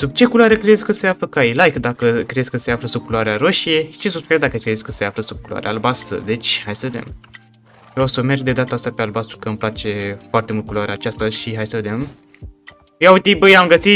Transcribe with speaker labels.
Speaker 1: Sub ce culoare crezi că se află cai? Like dacă crezi că se află sub culoarea roșie și subscribe dacă crezi că se află sub culoarea albastră. Deci, hai să vedem. Eu o să merg de data asta pe albastru că îmi place foarte mult culoarea aceasta și hai să vedem. Ia uite băi, am găsit